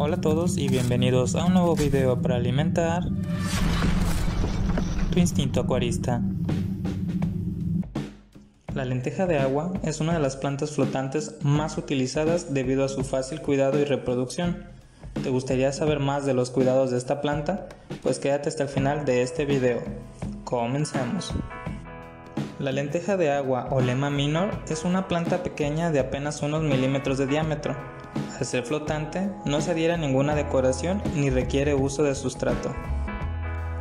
Hola a todos y bienvenidos a un nuevo video para alimentar tu instinto acuarista. La lenteja de agua es una de las plantas flotantes más utilizadas debido a su fácil cuidado y reproducción. ¿Te gustaría saber más de los cuidados de esta planta? Pues quédate hasta el final de este video. Comencemos. La lenteja de agua o lema minor es una planta pequeña de apenas unos milímetros de diámetro. Al ser flotante, no se adhiere a ninguna decoración ni requiere uso de sustrato.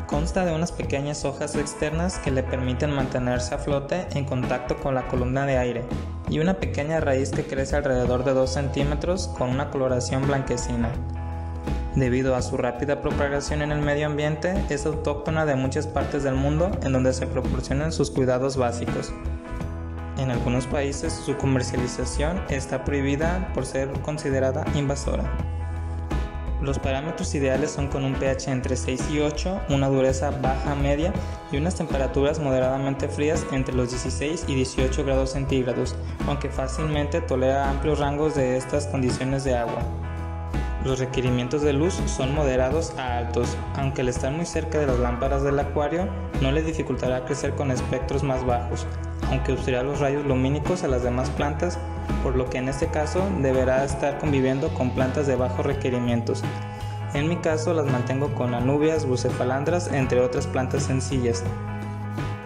Consta de unas pequeñas hojas externas que le permiten mantenerse a flote en contacto con la columna de aire y una pequeña raíz que crece alrededor de 2 centímetros con una coloración blanquecina. Debido a su rápida propagación en el medio ambiente, es autóctona de muchas partes del mundo en donde se proporcionan sus cuidados básicos. En algunos países su comercialización está prohibida por ser considerada invasora. Los parámetros ideales son con un pH entre 6 y 8, una dureza baja media y unas temperaturas moderadamente frías entre los 16 y 18 grados centígrados, aunque fácilmente tolera amplios rangos de estas condiciones de agua. Los requerimientos de luz son moderados a altos, aunque al estar muy cerca de las lámparas del acuario no le dificultará crecer con espectros más bajos, aunque obstruirá los rayos lumínicos a las demás plantas, por lo que en este caso deberá estar conviviendo con plantas de bajos requerimientos. En mi caso las mantengo con anubias, bucefalandras, entre otras plantas sencillas,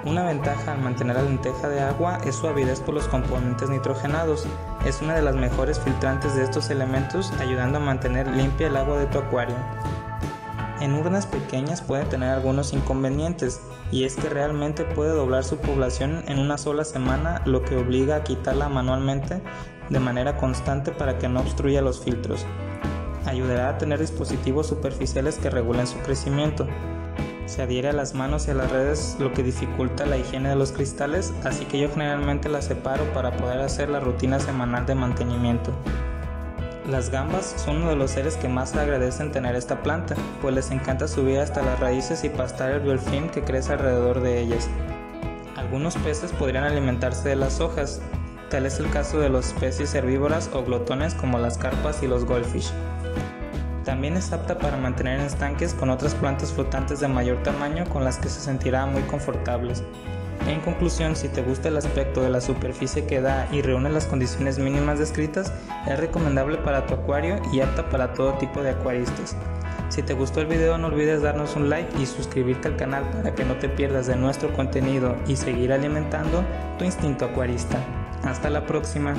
una ventaja al mantener la lenteja de agua es su avidez por los componentes nitrogenados. Es una de las mejores filtrantes de estos elementos, ayudando a mantener limpia el agua de tu acuario. En urnas pequeñas puede tener algunos inconvenientes, y es que realmente puede doblar su población en una sola semana, lo que obliga a quitarla manualmente de manera constante para que no obstruya los filtros. Ayudará a tener dispositivos superficiales que regulen su crecimiento se adhiere a las manos y a las redes lo que dificulta la higiene de los cristales, así que yo generalmente las separo para poder hacer la rutina semanal de mantenimiento. Las gambas son uno de los seres que más agradecen tener esta planta, pues les encanta subir hasta las raíces y pastar el biofilm que crece alrededor de ellas. Algunos peces podrían alimentarse de las hojas, tal es el caso de las especies herbívoras o glotones como las carpas y los goldfish. También es apta para mantener en estanques con otras plantas flotantes de mayor tamaño con las que se sentirá muy confortables. En conclusión, si te gusta el aspecto de la superficie que da y reúne las condiciones mínimas descritas, es recomendable para tu acuario y apta para todo tipo de acuaristas. Si te gustó el video no olvides darnos un like y suscribirte al canal para que no te pierdas de nuestro contenido y seguir alimentando tu instinto acuarista. Hasta la próxima.